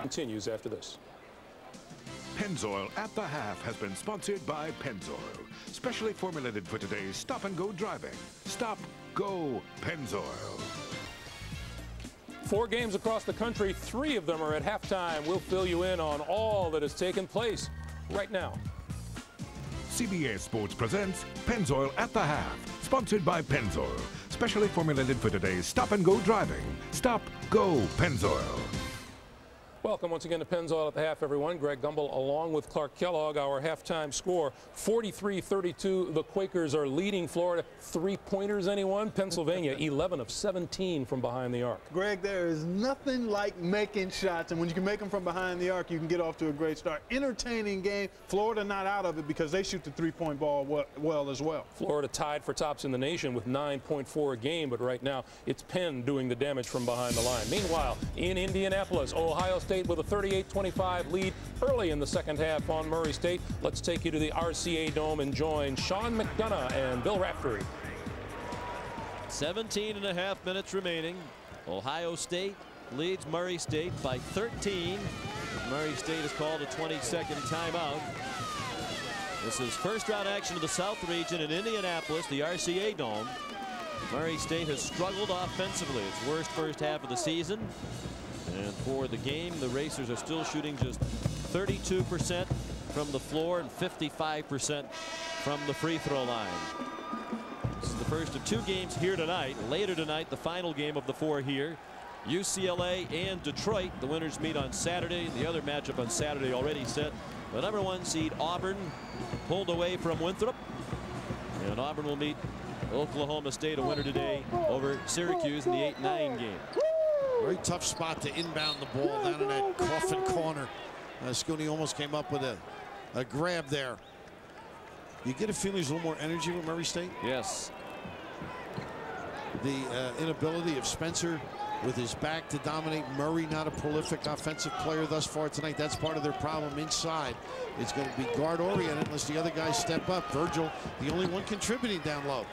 continues after this. Pennzoil at the half has been sponsored by Pennzoil, specially formulated for today's stop and go driving. Stop, go, Pennzoil. Four games across the country, three of them are at halftime. We'll fill you in on all that has taken place right now. CBS Sports presents Pennzoil at the half, sponsored by Pennzoil, specially formulated for today's stop and go driving. Stop, go, Pennzoil. Welcome once again to Pennzoil at the half, everyone. Greg Gumbel along with Clark Kellogg. Our halftime score 43-32. The Quakers are leading Florida. Three pointers, anyone? Pennsylvania 11 of 17 from behind the arc. Greg, there is nothing like making shots, and when you can make them from behind the arc, you can get off to a great start. Entertaining game. Florida not out of it because they shoot the three-point ball well, well as well. Florida tied for tops in the nation with 9.4 a game, but right now it's Penn doing the damage from behind the line. Meanwhile, in Indianapolis, Ohio State with a 38-25 lead early in the second half on Murray State. Let's take you to the RCA Dome and join Sean McDonough and Bill Raftery. 17 and a half minutes remaining. Ohio State leads Murray State by 13. Murray State has called a 20-second timeout. This is first round action of the South region in Indianapolis, the RCA Dome. Murray State has struggled offensively. Its worst first half of the season. And for the game, the Racers are still shooting just 32% from the floor and 55% from the free throw line. This is the first of two games here tonight. Later tonight, the final game of the four here. UCLA and Detroit. The winners meet on Saturday. The other matchup on Saturday already set. The number one seed Auburn pulled away from Winthrop. And Auburn will meet Oklahoma State, a winner today over Syracuse in the 8-9 game. Very tough spot to inbound the ball down in that coffin corner. Uh, Scoonie almost came up with a, a grab there. You get a feeling there's a little more energy with Murray State? Yes. The uh, inability of Spencer with his back to dominate. Murray not a prolific offensive player thus far tonight. That's part of their problem inside. It's going to be guard oriented unless the other guys step up. Virgil, the only one contributing down low.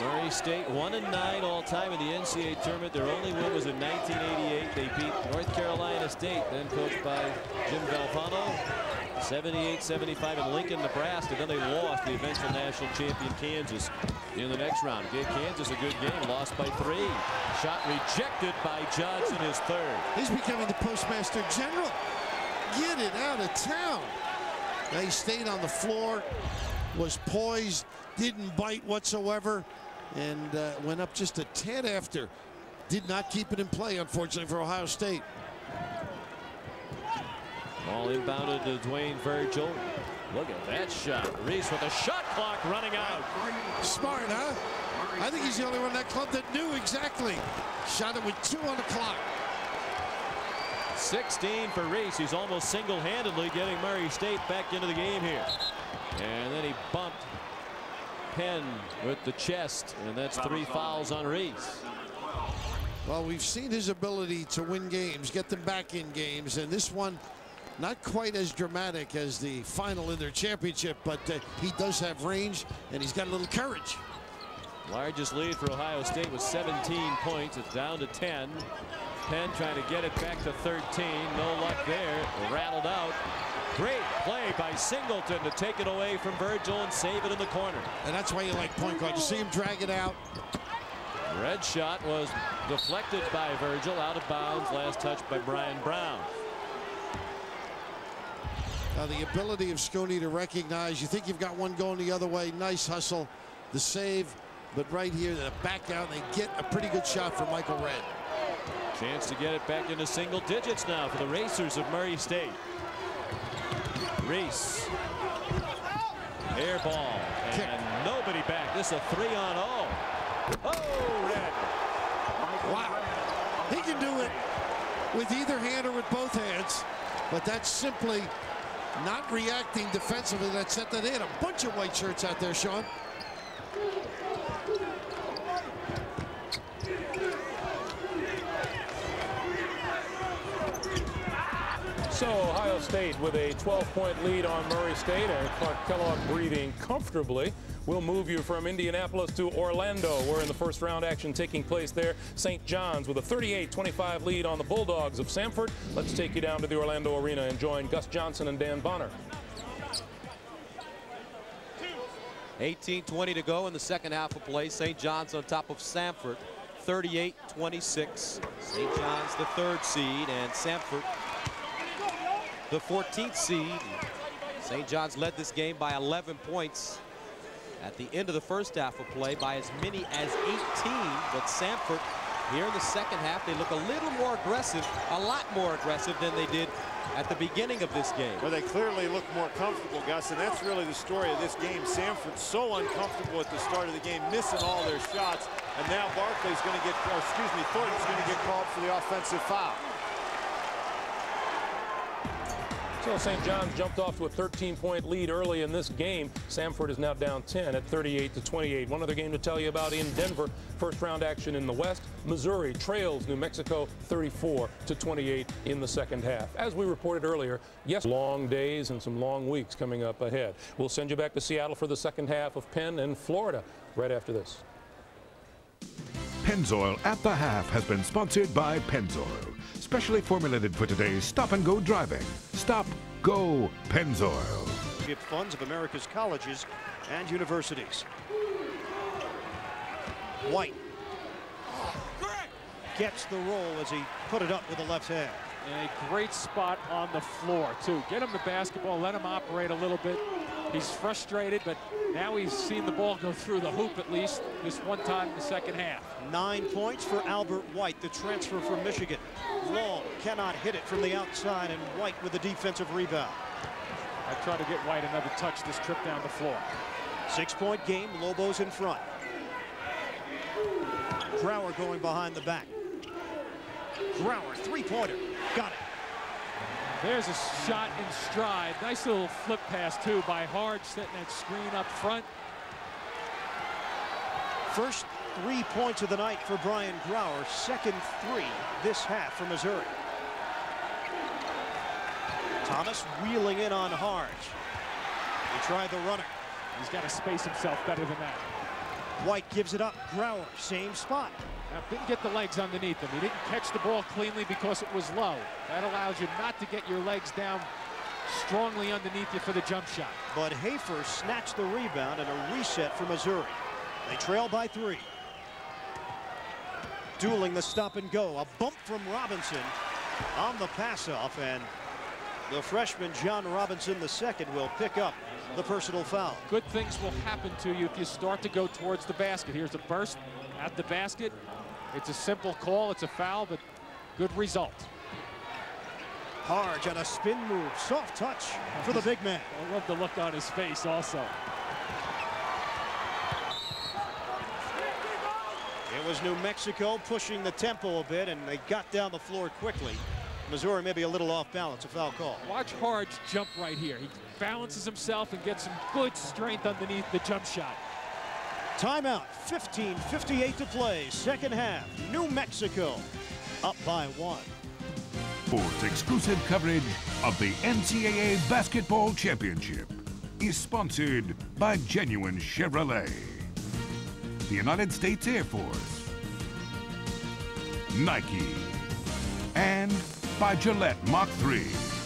Murray State 1 and 9 all time in the NCAA tournament. Their only win was in 1988. They beat North Carolina State, then coached by Jim Valvano. 78-75 in Lincoln, Nebraska. Then they lost the eventual national champion Kansas in the next round. Gave Kansas a good game, lost by three. Shot rejected by Johnson, his third. He's becoming the postmaster general. Get it out of town. They stayed on the floor, was poised, didn't bite whatsoever, and uh, went up just a tad after. Did not keep it in play, unfortunately, for Ohio State. Ball inbounded to Dwayne Virgil. Look at that shot. Reese with a shot clock running out. Smart, huh? I think he's the only one in that club that knew exactly. Shot it with two on the clock. 16 for Reese. He's almost single-handedly getting Murray State back into the game here. And then he bumped Penn with the chest, and that's three fouls on Reese. Well, we've seen his ability to win games, get them back in games, and this one not quite as dramatic as the final in their championship, but uh, he does have range, and he's got a little courage. Largest lead for Ohio State was 17 points. It's down to 10. Penn trying to get it back to 13. No luck there. Rattled out. Great play by Singleton to take it away from Virgil and save it in the corner. And that's why you like point guard. You see him drag it out. Redd shot was deflected by Virgil out of bounds. Last touch by Brian Brown. Now the ability of Scoonie to recognize. You think you've got one going the other way. Nice hustle. The save. But right here, the back out, they get a pretty good shot from Michael Redd. Chance to get it back into single digits now for the Racers of Murray State. Reese. Air ball. And Kick. nobody back. This is a three on all. Oh, Redd. Wow. He can do it with either hand or with both hands. But that's simply not reacting defensively. That set that they had a bunch of white shirts out there, Sean. So Ohio State with a 12-point lead on Murray State and Clark Kellogg breathing comfortably We'll move you from Indianapolis to Orlando, We're in the first round action taking place there, St. John's with a 38-25 lead on the Bulldogs of Samford. Let's take you down to the Orlando Arena and join Gus Johnson and Dan Bonner. 18-20 to go in the second half of play. St. John's on top of Samford. 38-26. St. John's the third seed and Samford the 14th seed. St. John's led this game by 11 points at the end of the first half of play by as many as 18. But Samford here in the second half, they look a little more aggressive, a lot more aggressive than they did at the beginning of this game. Well, they clearly look more comfortable, Gus, and that's really the story of this game. Samford so uncomfortable at the start of the game, missing all their shots, and now Barclay's going to get, or excuse me, Thornton's going to get called for the offensive foul. So St. John's jumped off to a 13-point lead early in this game. Samford is now down 10 at 38 to 28. One other game to tell you about in Denver. First round action in the West. Missouri trails New Mexico 34 to 28 in the second half. As we reported earlier, yes, long days and some long weeks coming up ahead. We'll send you back to Seattle for the second half of Penn and Florida right after this. Pennzoil at the half has been sponsored by Pennzoil specially formulated for today's stop and go driving. Stop, go, Pennzoil. Give funds of America's colleges and universities. White gets the roll as he put it up with the left hand. And a great spot on the floor, too. Get him the basketball, let him operate a little bit. He's frustrated, but now he's seen the ball go through the hoop at least this one time in the second half. Nine points for Albert White, the transfer from Michigan. Long cannot hit it from the outside, and White with the defensive rebound. I try to get White another touch this trip down the floor. Six-point game, Lobos in front. Grauer going behind the back. Grauer, three-pointer, got it. There's a shot in stride. Nice little flip pass, too, by Hardge, setting that screen up front. First three points of the night for Brian Grauer. Second three this half for Missouri. Thomas wheeling in on Hardge. He tried the runner. He's got to space himself better than that. White gives it up. Grauer, same spot. Now, didn't get the legs underneath him. He didn't catch the ball cleanly because it was low. That allows you not to get your legs down strongly underneath you for the jump shot. But Hafer snatched the rebound and a reset for Missouri. They trail by three. Dooling the stop and go. A bump from Robinson on the pass off and the freshman John Robinson II will pick up the personal foul. Good things will happen to you if you start to go towards the basket. Here's a burst at the basket. It's a simple call. It's a foul, but good result. Hardge on a spin move. Soft touch for the big man. I love the look on his face also. It was New Mexico pushing the tempo a bit, and they got down the floor quickly. Missouri maybe a little off balance, a foul call. Watch Hardge jump right here. He balances himself and gets some good strength underneath the jump shot. Timeout, 15.58 to play, second half. New Mexico up by one. Sports exclusive coverage of the NCAA Basketball Championship is sponsored by Genuine Chevrolet, the United States Air Force, Nike, and by Gillette Mach 3.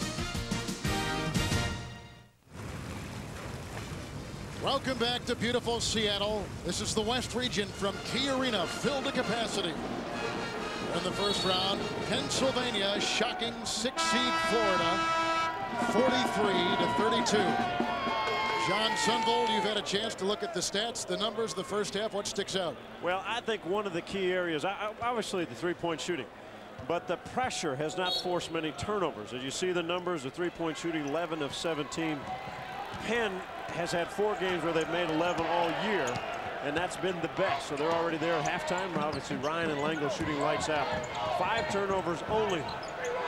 Welcome back to beautiful Seattle. This is the West region from Key Arena, filled to capacity. In the first round, Pennsylvania shocking six seed Florida 43 to 32. John Sundvold, you've had a chance to look at the stats, the numbers, the first half. What sticks out? Well, I think one of the key areas, obviously the three-point shooting, but the pressure has not forced many turnovers. As you see the numbers, the three-point shooting, 11 of 17. Penn has had four games where they've made 11 all year, and that's been the best. So they're already there at halftime. Obviously, Ryan and Langel shooting lights out. Five turnovers only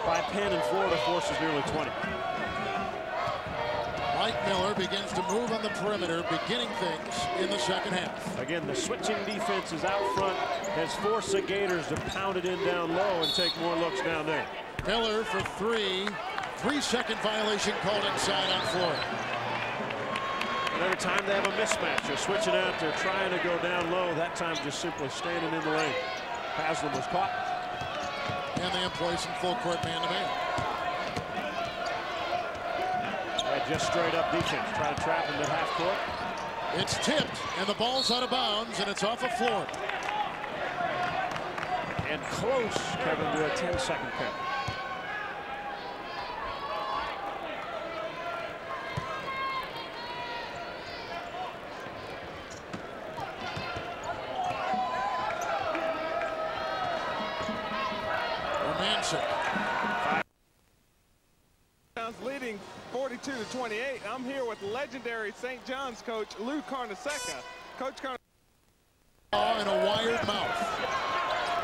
by Penn, and Florida forces nearly 20. Mike Miller begins to move on the perimeter, beginning things in the second half. Again, the switching defense is out front, has forced the Gators to pound it in down low and take more looks down there. Miller for three. Three-second violation called inside on Florida. Every time they have a mismatch, they're switching out, they're trying to go down low. That time just simply standing in the lane. Haslem was caught. And they employ some full court man-to-man. Right, just straight up defense. Try to trap him at half court. It's tipped, and the ball's out of bounds, and it's off of floor. And close, Kevin, to a 10-second count. leading 42 to 28. I'm here with legendary St. John's coach Lou Carnesecca. Coach Carnesecca. In a wired mouth.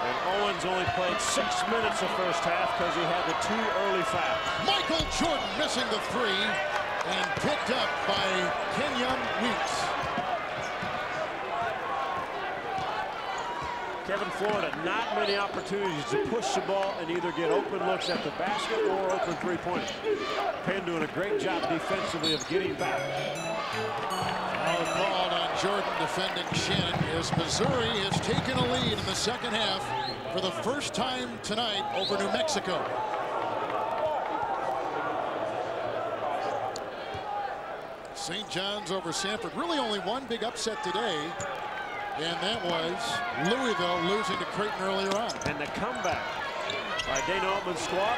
And Owens only played six minutes the first half because he had the two early fouls. Michael Jordan missing the three and picked up by Kenyon Weeks. Kevin Florida, not many opportunities to push the ball and either get open looks at the basket or open three-pointers. Penn doing a great job defensively of getting back. Foul called on Jordan defending Shannon as Missouri has taken a lead in the second half for the first time tonight over New Mexico. St. John's over Samford. Really only one big upset today. And that was Louisville losing to Creighton earlier on. And the comeback by Dana Altman's squad.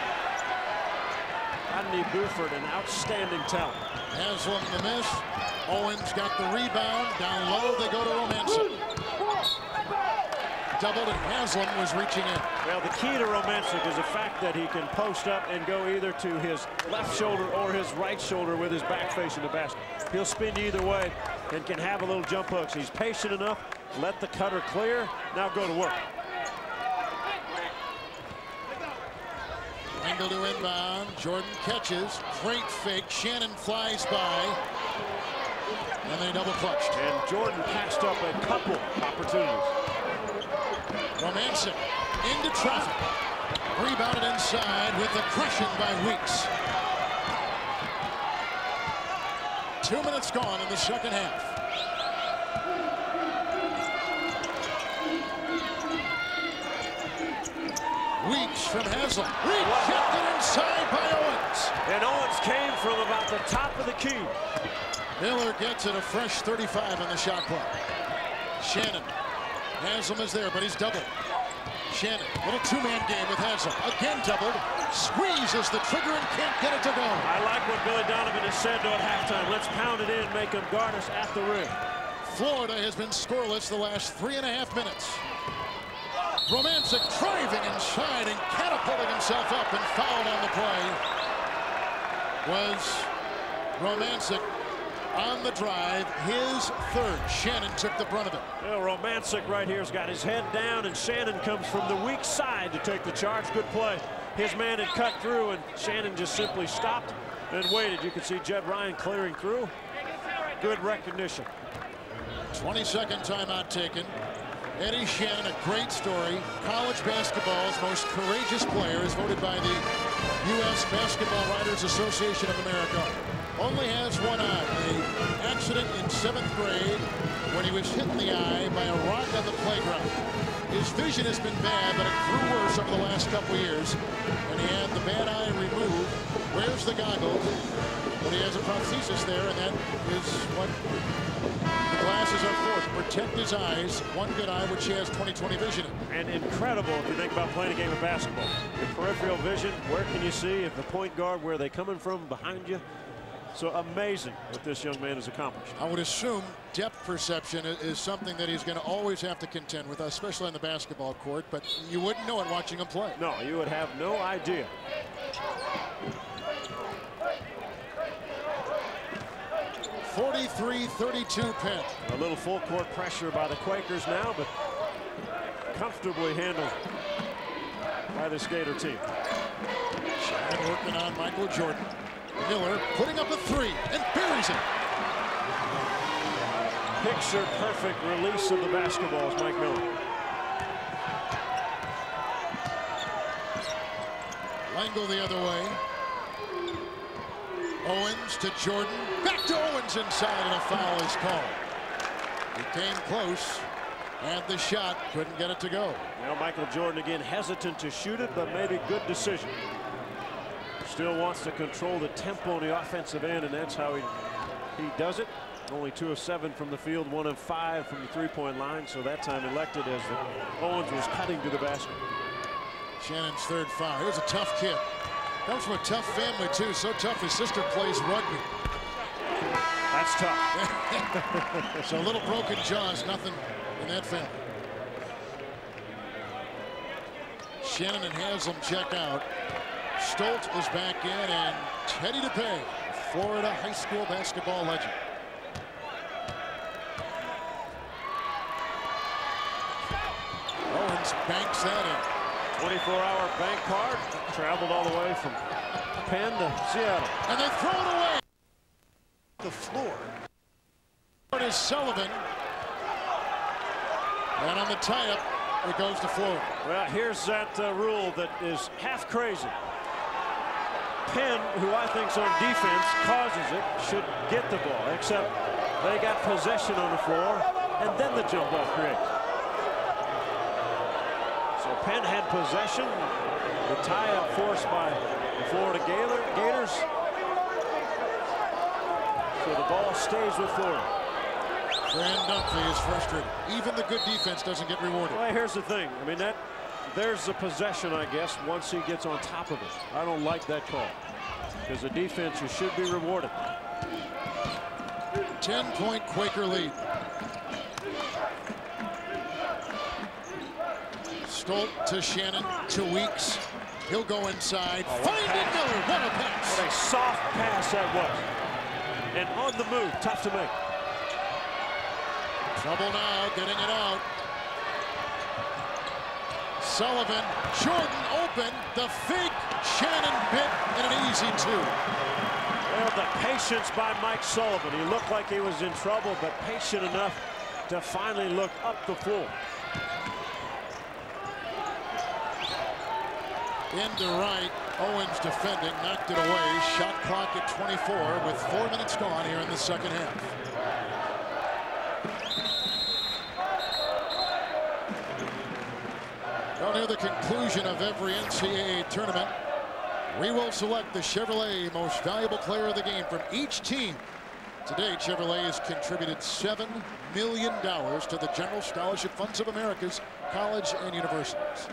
Rodney Buford, an outstanding talent. Haslem the miss. Owens got the rebound. Down low, they go to Romanczuk. Doubled and Haslem was reaching in. Well, the key to Romanczuk is the fact that he can post up and go either to his left shoulder or his right shoulder with his back facing the basket. He'll spin either way and can have a little jump hooks. He's patient enough let the cutter clear. Now go to work. Angle to inbound. Jordan catches. Great fake. Shannon flies by. And they double clutched. And Jordan passed up a couple opportunities. Romanczuk into traffic. Rebounded inside with the crushing by Weeks. Two minutes gone in the second half. Weeks from Haslem. Rejected inside by Owens. And Owens came from about the top of the key. Miller gets it a fresh 35 on the shot clock. Shannon. Haslem is there, but he's doubled. Shannon, little two-man game with Haslem. Again doubled. Squeezes the trigger and can't get it to go. I like what Billy Donovan has said to at halftime. Let's pound it in, make them guard us at the rim. Florida has been scoreless the last three and a half minutes. Romanczuk driving inside and catapulting himself up and fouled on the play was Romanczuk on the drive, his third. Shannon took the brunt of it. Well, Romanczuk right here has got his head down, and Shannon comes from the weak side to take the charge. Good play. His man had cut through, and Shannon just simply stopped and waited. You can see Jed Ryan clearing through. Good recognition. 22nd timeout taken. Eddie Shannon, a great story. College basketball's most courageous player is voted by the U.S. Basketball Writers Association of America. Only has one eye. A accident in seventh grade when he was hit in the eye by a rock on the playground. His vision has been bad, but it grew worse over the last couple years. And he had the bad eye removed. Wears the goggles, but he has a prosthesis there, and that is what the glasses are for to protect his eyes. One good eye, which he has 20/20 vision. And incredible if you think about playing a game of basketball. Your peripheral vision, where can you see? If the point guard, where are they coming from behind you? So amazing what this young man has accomplished. I would assume depth perception is something that he's going to always have to contend with, especially on the basketball court, but you wouldn't know it watching him play. No, you would have no idea. 43-32 Penn. A little full court pressure by the Quakers now, but comfortably handled by the Gator team. Shannon working on Michael Jordan. Miller putting up a three and buries it. Picture perfect release of the basketball is Mike Miller. Langel the other way. Owens to Jordan. Back to Owens inside, and a foul is called. He came close. Had the shot, couldn't get it to go. Now Michael Jordan again hesitant to shoot it, but maybe good decision. Still wants to control the tempo on the offensive end, and that's how he he does it. Only two of seven from the field, one of five from the three-point line. So that time elected as the Owens was cutting to the basket. Shannon's third foul. Here's a tough kid. Comes from a tough family too. So tough his sister plays rugby. That's tough. so a little broken jaws, nothing in that family. Shannon and Haslem check out. Stolt is back in and Teddy Dupay, Florida high school basketball legend. Owens banks that in. 24-hour bank card. Traveled all the way from Penn to Seattle. And they throw it away. The floor. It is Sullivan. And on the tie-up, it goes to Florida. Well, here's that uh, rule that is half crazy. Penn, who I think's on defense, causes it, should get the ball, except they got possession on the floor, and then the jump ball creates. So Penn had possession. The tie-up forced by the Florida Gator, Gators. So the ball stays with Florida. Fran Dunphy is frustrated. Even the good defense doesn't get rewarded. Well, here's the thing. I mean, that there's the possession, I guess, once he gets on top of it. I don't like that call. Because the defense, you should be rewarded. 10-point Quaker lead. Stolt to Shannon to Weeks. He'll go inside. Oh, Finding Miller. What a pass. What a soft pass that was. And on the move. Tough to make. Trouble now, getting it out. Sullivan, Jordan open, the fake, Shannon bit, and an easy two. Well, the patience by Mike Sullivan. He looked like he was in trouble, but patient enough to finally look up the floor. Into right, Owens defending, knocked it away. Shot clock at 24 with four minutes gone here in the second half. Near the conclusion of every NCAA tournament, we will select the Chevrolet most valuable player of the game from each team. Today, Chevrolet has contributed $7 million to the General Scholarship Funds of America's college and universities.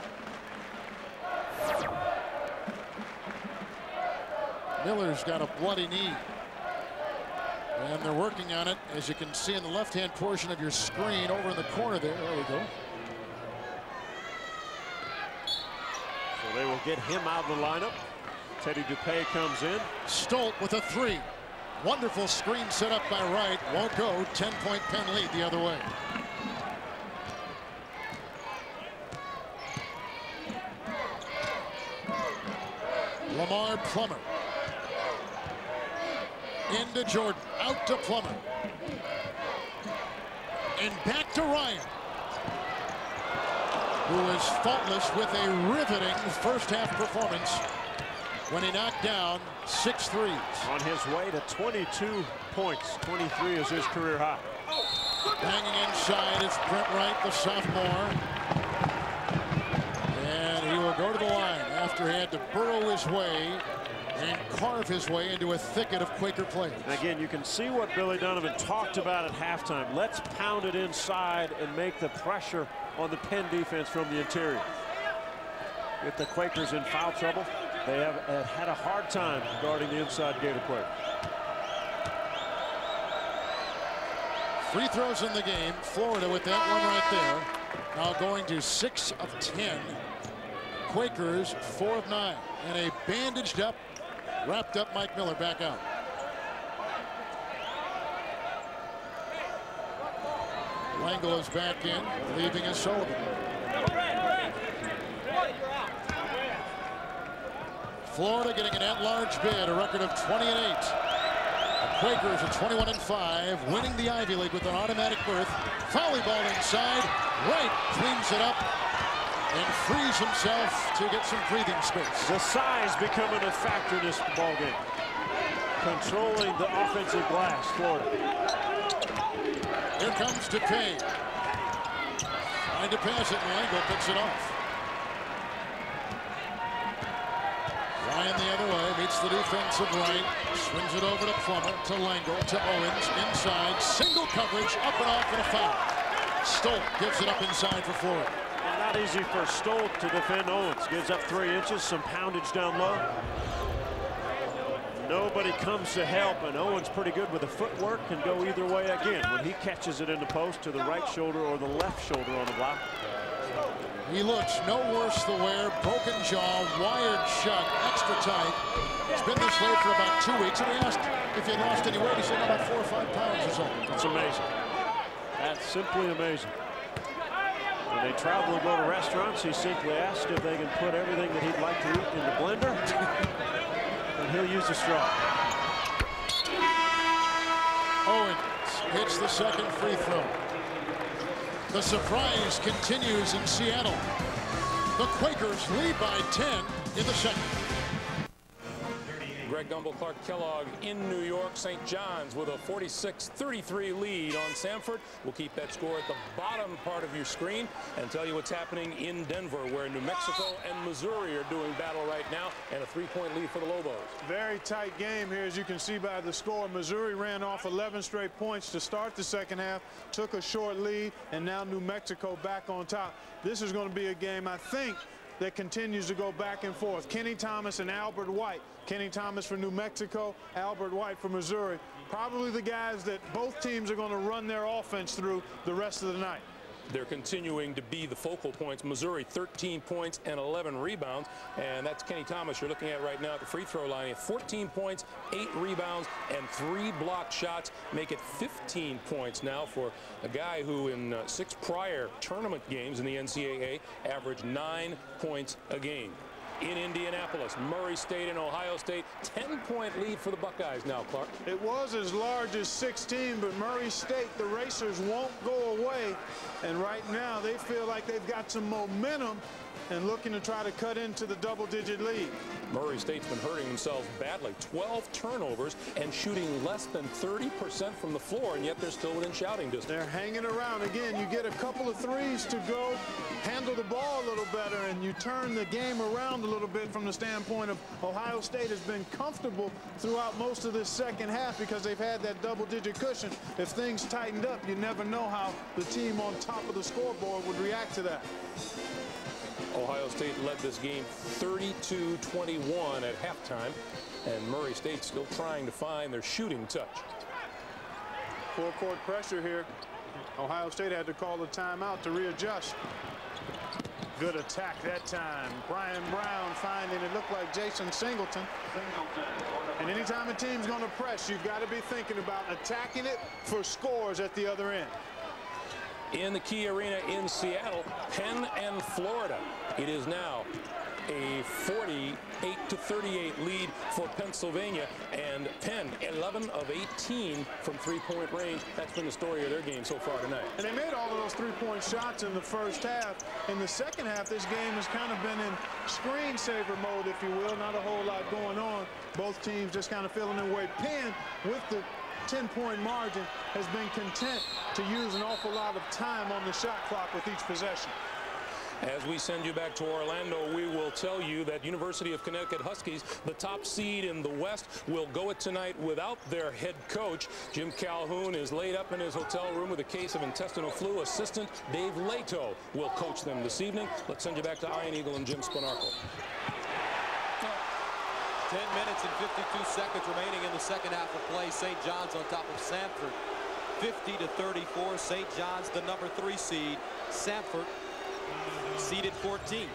Miller's got a bloody knee. And they're working on it, as you can see in the left-hand portion of your screen over in the corner there. There we go. They will get him out of the lineup. Teddy Dupay comes in. Stolt with a three. Wonderful screen set up by Wright. Won't go. 10-point Penn lead the other way. Lamar Plummer. Into Jordan. Out to Plummer. And back to Ryan. Who is faultless with a riveting first half performance when he knocked down six threes. On his way to 22 points. 23 is his career high. Hanging inside is Brent Wright, the sophomore. And he will go to the line after he had to burrow his way and carve his way into a thicket of Quaker players. And again, you can see what Billy Donovan talked about at halftime. Let's pound it inside and make the pressure on the Penn defense from the interior. With the Quakers in foul trouble, they have, had a hard time guarding the inside Gator player. Free throws in the game. Florida with that one right there. Now going to six of 10. Quakers four of nine. And a bandaged up, wrapped up Mike Miller back out. Langel is back in, leaving is Sullivan. Florida getting an at-large bid, a record of 20 and 8. The Quakers are 21 and 5, winning the Ivy League with an automatic berth. Volleyball inside, Wright cleans it up and frees himself to get some breathing space. The size becoming a factor this ball game. controlling the offensive glass, Florida. Here comes Dupay. Trying to pass it, Langel picks it off. Ryan the other way, meets the defensive right, swings it over to Plummer, to Langel, to Owens, inside, single coverage, up and off, and a foul. Stolt gives it up inside for Florida. Not easy for Stolt to defend Owens. Gives up three inches, some poundage down low. Nobody comes to help, and Owens pretty good with the footwork, can go either way again when he catches it in the post to the right shoulder or the left shoulder on the block. He looks no worse the wear, broken jaw, wired shut, extra tight. He's been this way for about two weeks, and he asked if he lost any weight. He said about four or five pounds or so. That's amazing. That's simply amazing. When they travel and go to restaurants, he simply asked if they can put everything that he'd like to eat in the blender, he'll use a straw. Owens hits the second free throw. The surprise continues in Seattle. The Quakers lead by 10 in the second. Greg Gumbel, Clark Kellogg in New York. St. John's with a 46-33 lead on Samford. We'll keep that score at the bottom part of your screen and tell you what's happening in Denver, where New Mexico and Missouri are doing battle right now, and a three-point lead for the Lobos. Very tight game here, as you can see by the score. Missouri ran off 11 straight points to start the second half, took a short lead, and now New Mexico back on top. This is going to be a game, I think, that continues to go back and forth. Kenny Thomas and Albert White. Kenny Thomas for New Mexico, Albert White for Missouri. Probably the guys that both teams are going to run their offense through the rest of the night. They're continuing to be the focal points. Missouri 13 points and 11 rebounds. And that's Kenny Thomas you're looking at right now at the free throw line. 14 points, 8 rebounds, and 3 blocked shots make it 15 points now for a guy who in uh, six prior tournament games in the NCAA averaged 9 points a game in Indianapolis. Murray State and Ohio State. 10-point lead for the Buckeyes now, Clark. It was as large as 16, but Murray State, the racers won't go away. And right now, they feel like they've got some momentum and looking to try to cut into the double-digit lead. Murray State's been hurting themselves badly. 12 turnovers and shooting less than 30% from the floor, and yet they're still within shouting distance. They're hanging around. Again, you get a couple of threes to go, handle the ball a little better, and you turn the game around a little bit from the standpoint of Ohio State has been comfortable throughout most of this second half because they've had that double-digit cushion. If things tightened up, you never know how the team on top of the scoreboard would react to that. Ohio State led this game 32-21 at halftime, and Murray State still trying to find their shooting touch. Full court pressure here. Ohio State had to call a timeout to readjust. Good attack that time. Brian Brown finding it looked like Jason Singleton. And anytime a team's going to press, you've got to be thinking about attacking it for scores at the other end in the Key Arena in Seattle, Penn and Florida. It is now a 48 to 38 lead for Pennsylvania and Penn 11 of 18 from three-point range. That's been the story of their game so far tonight. And they made all of those three-point shots in the first half. In the second half, this game has kind of been in screensaver mode, if you will. Not a whole lot going on. Both teams just kind of filling their way. Penn with the 10-point margin has been content to use an awful lot of time on the shot clock with each possession. As we send you back to Orlando, we will tell you that University of Connecticut Huskies, the top seed in the West, will go it tonight without their head coach. Jim Calhoun is laid up in his hotel room with a case of intestinal flu. Assistant Dave Leitao will coach them this evening. Let's send you back to Ian Eagle and Jim Spanarkel. 10 minutes and 52 seconds remaining in the second half of play. St. John's on top of Samford. 50 to 34. St. John's the number three seed. Samford seeded 14.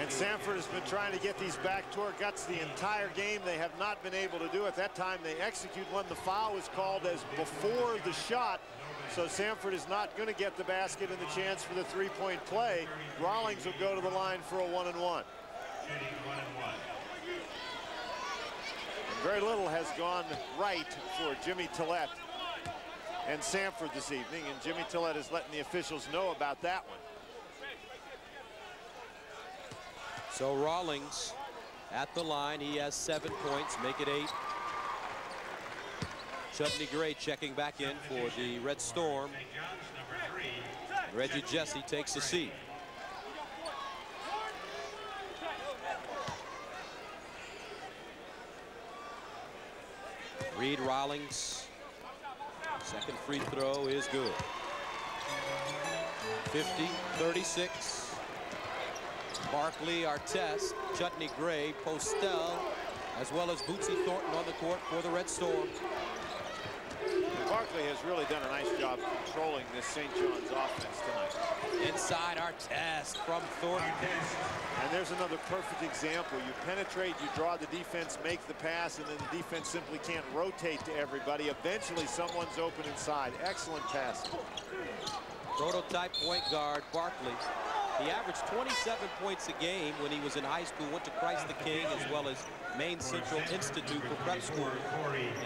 And Samford has been trying to get these back to guts the entire game. They have not been able to do it. That time they execute when the foul was called as before the shot. So Samford is not going to get the basket and the chance for the three-point play. Rawlings will go to the line for a one-and-one. Very little has gone right for Jimmy Tillette and Samford this evening, and Jimmy Tillette is letting the officials know about that one. So Rawlings at the line. He has seven points, make it eight. Chudney Gray checking back in for the Red Storm. Reggie Jessie takes a seat. Reed Rawlings. Second free throw is good. 50, 36. Barkley, Artest, Chudney Gray, Postell, as well as Bootsy Thornton on the court for the Red Storm. Barkley has really done a nice job controlling this St. John's offense tonight. Inside Artest from Thornton. And there's another perfect example. You penetrate, you draw the defense, make the pass, and then the defense simply can't rotate to everybody. Eventually, someone's open inside. Excellent pass. Prototype point guard Barkley. He averaged 27 points a game when he was in high school, went to Christ the King as well as Maine Central Institute for prep school.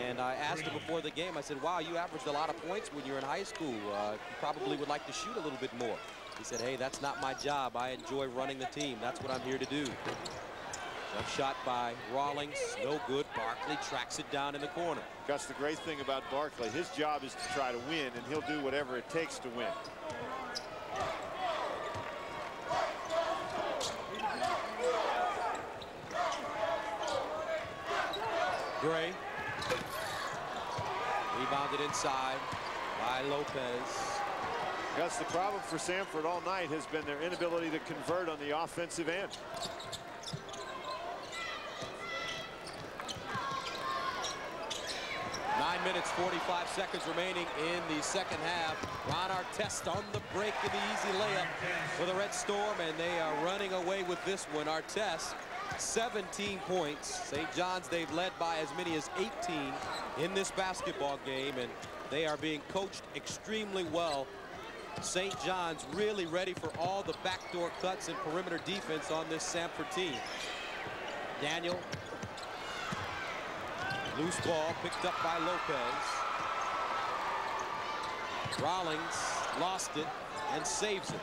And I asked him before the game, I said, wow, you averaged a lot of points when you're in high school. Uh, you probably would like to shoot a little bit more. He said, hey, that's not my job. I enjoy running the team. That's what I'm here to do. Jump shot by Rawlings, no good. Barkley tracks it down in the corner. Gus, the great thing about Barkley, his job is to try to win, and he'll do whatever it takes to win. Gray. Rebounded inside by Lopez. Gus, the problem for Samford all night has been their inability to convert on the offensive end. Nine minutes, 45 seconds remaining in the second half. Ron Artest on the break of the easy layup for the Red Storm, and they are running away with this one. Artest, 17 points. St. John's, they've led by as many as 18 in this basketball game, and they are being coached extremely well. St. John's really ready for all the backdoor cuts and perimeter defense on this Samford team. Daniel Loose ball picked up by Lopez. Rawlings lost it and saves it.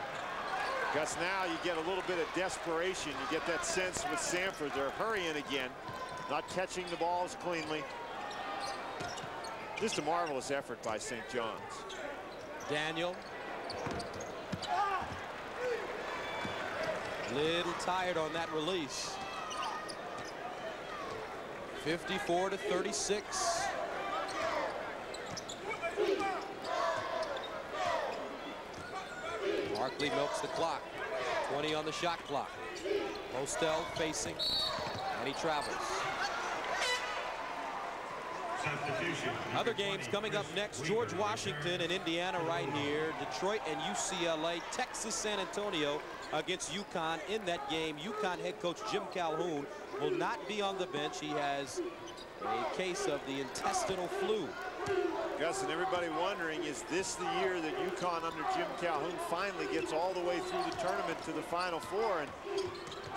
Gus, now you get a little bit of desperation. You get that sense with Samford. They're hurrying again, not catching the balls cleanly. Just a marvelous effort by St. John's. Daniel. Little tired on that release. 54 to 36. Barkley milks the clock. 20 on the shot clock. Postell facing, and he travels. Other games coming up next. George Washington and Indiana right here. Detroit and UCLA. Texas San Antonio against UConn in that game. UConn head coach Jim Calhoun will not be on the bench. He has a case of the intestinal flu. Gus, and everybody wondering, is this the year that UConn under Jim Calhoun finally gets all the way through the tournament to the Final Four? And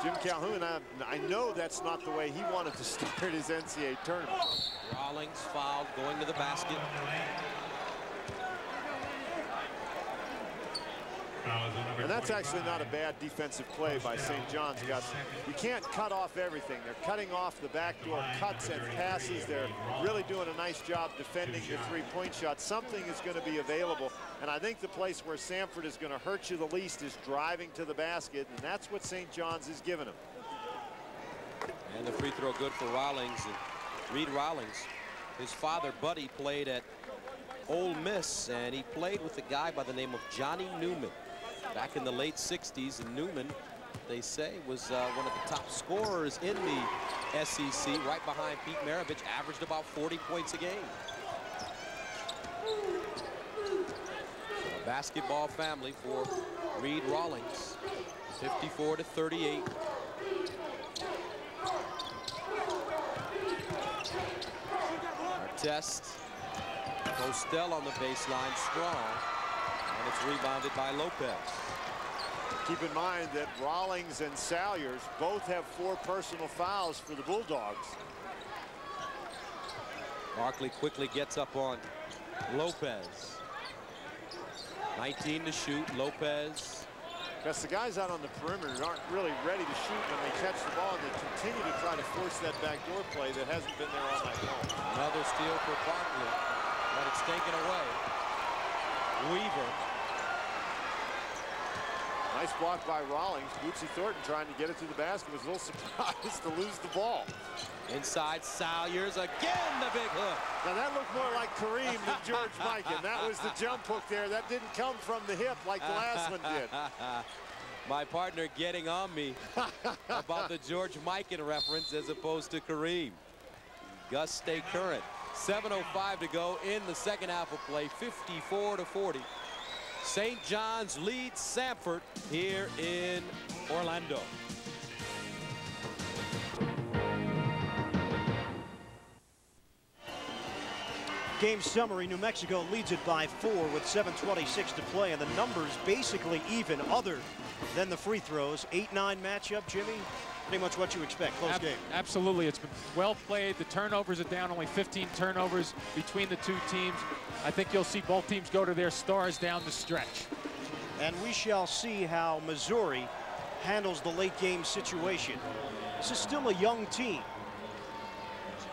Jim Calhoun, I, I know that's not the way he wanted to start his NCAA tournament. Rawlings fouled, going to the basket. And that's actually not a bad defensive play by St. John's, Gus. You can't cut off everything. They're cutting off the backdoor cuts and passes. They're really doing a nice job defending the three-point shot. Something is going to be available. And I think the place where Samford is going to hurt you the least is driving to the basket, and that's what St. John's is giving them. And the free throw good for Rawlings. And Reed Rawlings, his father, Buddy, played at Ole Miss, and he played with a guy by the name of Johnny Newman back in the late 60s. And Newman, they say, was uh, one of the top scorers in the SEC, right behind Pete Maravich, averaged about 40 points a game. A basketball family for Reed Rawlings, 54 to 38. Artest, Postell on the baseline, strong, and it's rebounded by Lopez. Keep in mind that Rawlings and Salyers both have four personal fouls for the Bulldogs. Barkley quickly gets up on Lopez. 19 to shoot. Lopez. Because the guys out on the perimeter aren't really ready to shoot when they catch the ball, and they continue to try to force that backdoor play that hasn't been there all night long. Another steal for Barkley. But it's taken away. Weaver. Nice block by Rawlings. Bootsy Thornton trying to get it to the basket was a little surprised to lose the ball. Inside Salyers again the big hook. Now that looked more like Kareem than George Mikan. That was the jump hook there. That didn't come from the hip like the last one did. My partner getting on me about the George Mikan reference as opposed to Kareem. Gus stay current. 7.05 to go in the second half of play, 54 to 40. St. John's leads Samford here in Orlando. Game summary, New Mexico leads it by four with 7.26 to play, and the numbers basically even other than the free throws. 8-9 matchup, Jimmy. Pretty much what you expect, close Ab game. Absolutely, it's been well played. The turnovers are down, only 15 turnovers between the two teams. I think you'll see both teams go to their stars down the stretch. And we shall see how Missouri handles the late game situation. This is still a young team.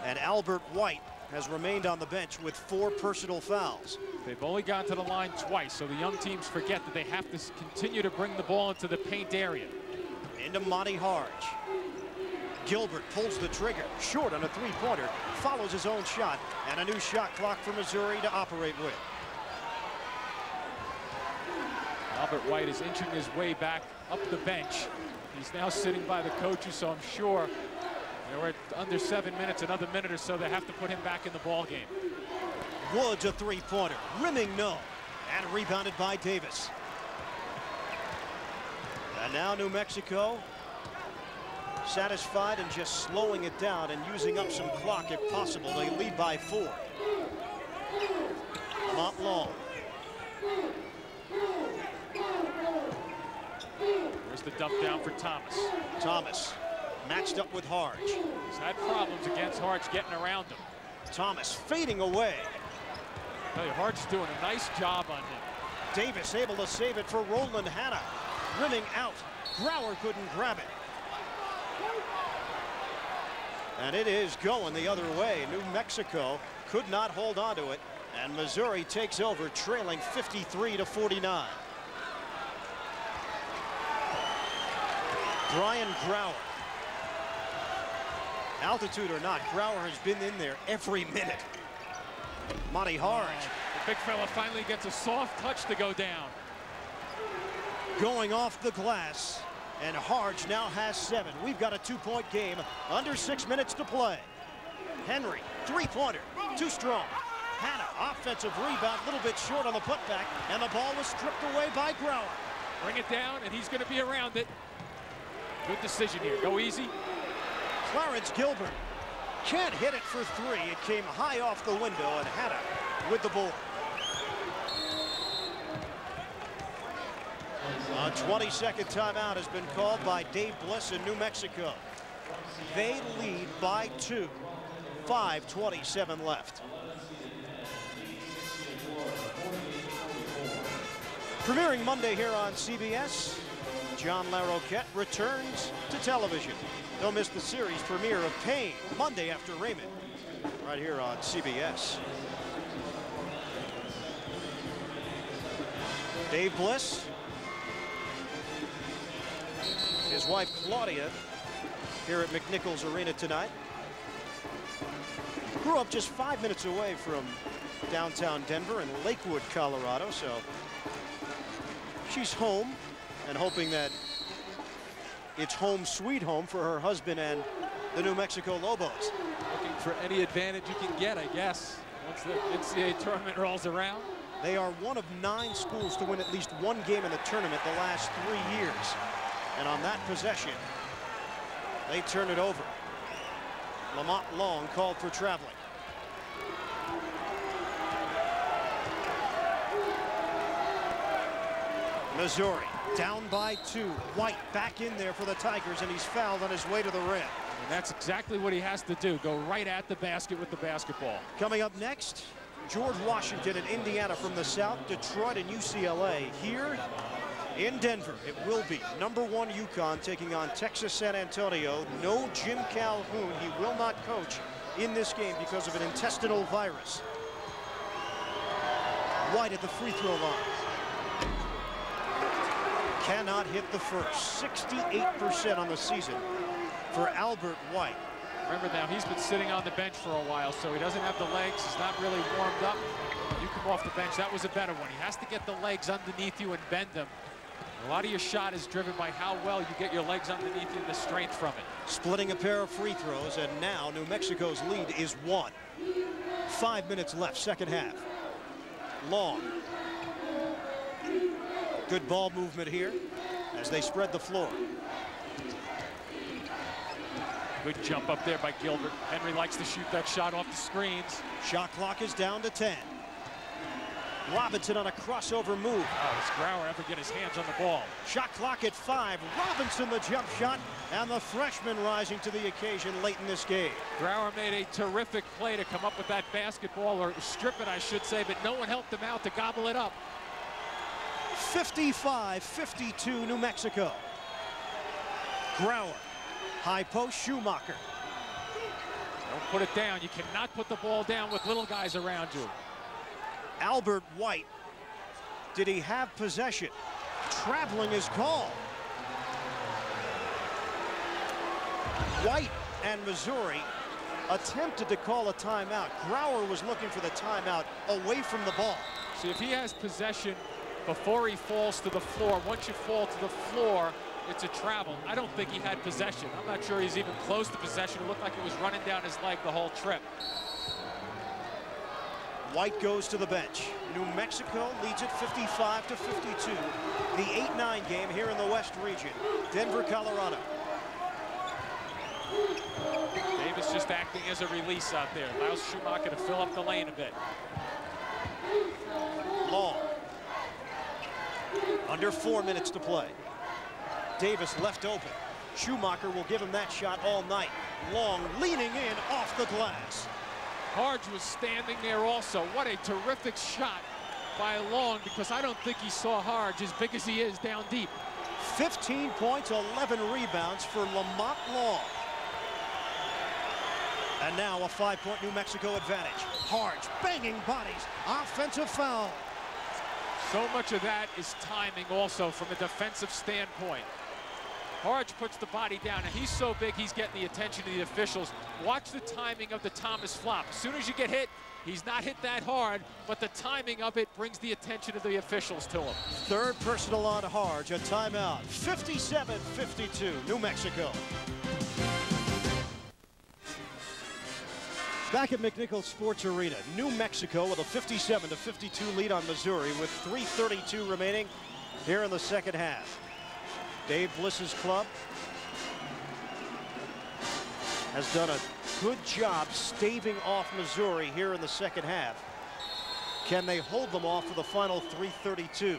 And Albert White has remained on the bench with four personal fouls. They've only gone to the line twice, so the young teams forget that they have to continue to bring the ball into the paint area. Into Monty Hardge. Gilbert pulls the trigger, short on a three-pointer, follows his own shot, and a new shot clock for Missouri to operate with. Albert White is inching his way back up the bench. He's now sitting by the coaches, so I'm sure they were under seven minutes, another minute or so, they have to put him back in the ball game. Woods a three-pointer, rimming no, and rebounded by Davis. And now New Mexico satisfied and just slowing it down and using up some clock if possible. They lead by four. Mont Long. There's the dump down for Thomas. Thomas matched up with Hardge. He's had problems against Hardge getting around him. Thomas fading away. Tell you, Hardge's doing a nice job on him. Davis able to save it for Roland Hanna. Rimming out. Grawer couldn't grab it. And it is going the other way. New Mexico could not hold on to it. And Missouri takes over, trailing 53 to 49. Brian Grawer. Altitude or not, Grawer has been in there every minute. Monty Hardge. The big fella finally gets a soft touch to go down. Going off the glass. And Hardge now has seven. We've got a two-point game. Under six minutes to play. Henry, three-pointer. Too strong. Hanna, offensive rebound, a little bit short on the putback. And the ball was stripped away by Grawer. Bring it down, and he's going to be around it. Good decision here. Go easy. Clarence Gilbert can't hit it for three. It came high off the window, and Hanna with the ball. A 20-second timeout has been called by Dave Bliss in New Mexico. They lead by two. 5.27 left. Premiering Monday here on CBS, John Larroquette returns to television. Don't miss the series premiere of Payne Monday after Raymond, right here on CBS. Dave Bliss, his wife Claudia, here at McNichols Arena tonight. Grew up just five minutes away from downtown Denver in Lakewood, Colorado, so she's home and hoping that it's home sweet home for her husband and the New Mexico Lobos. Looking for any advantage you can get, I guess, once the NCAA tournament rolls around. They are one of nine schools to win at least one game in the tournament the last three years. And on that possession, they turn it over. Lamont Long called for traveling. Missouri down by two. White back in there for the Tigers, and he's fouled on his way to the rim. And that's exactly what he has to do, go right at the basket with the basketball. Coming up next, George Washington and Indiana from the south, Detroit and UCLA. Here in Denver, it will be number one UConn taking on Texas San Antonio. No Jim Calhoun. He will not coach in this game because of an intestinal virus. White at the free throw line. Cannot hit the first. 68% on the season for Albert White. Remember now, he's been sitting on the bench for a while, so he doesn't have the legs. He's not really warmed up. You come off the bench, that was a better one. He has to get the legs underneath you and bend them. A lot of your shot is driven by how well you get your legs underneath you and the strength from it. Splitting a pair of free throws, and now New Mexico's lead is one. Five minutes left, second half. Long. Good ball movement here as they spread the floor. Good jump up there by Gilbert. Henry likes to shoot that shot off the screens. Shot clock is down to 10. Robinson on a crossover move. Oh, does Grawer ever get his hands on the ball? Shot clock at five. Robinson the jump shot, and the freshman rising to the occasion late in this game. Grawer made a terrific play to come up with that basketball, or strip it, I should say, but no one helped him out to gobble it up. 55-52 New Mexico. Grawer, high post Schumacher. Don't put it down. You cannot put the ball down with little guys around you. Albert White. Did he have possession? Traveling is called. White and Missouri attempted to call a timeout. Grawer was looking for the timeout away from the ball. See, if he has possession before he falls to the floor, once you fall to the floor, it's a travel. I don't think he had possession. I'm not sure he's even close to possession. It looked like it was running down his leg the whole trip. White goes to the bench. New Mexico leads it 55 to 52. The 8-9 game here in the West region. Denver, Colorado. Davis just acting as a release out there. Allows Schumacher to fill up the lane a bit. Long. Under four minutes to play. Davis left open. Schumacher will give him that shot all night. Long leaning in off the glass. Hardge was standing there also. What a terrific shot by Long because I don't think he saw Hardge as big as he is down deep. 15 points, 11 rebounds for Lamont Long. And now a five-point New Mexico advantage. Hardge banging bodies. Offensive foul. So much of that is timing also from a defensive standpoint. Hardge puts the body down, and he's so big he's getting the attention of the officials. Watch the timing of the Thomas flop. As soon as you get hit, he's not hit that hard, but the timing of it brings the attention of the officials to him. Third personal on Hardge, a timeout. 57-52, New Mexico. Back at McNichols Sports Arena, New Mexico with a 57 52 lead on Missouri with 3.32 remaining here in the second half. Dave Bliss's club has done a good job staving off Missouri here in the second half. Can they hold them off for the final 332?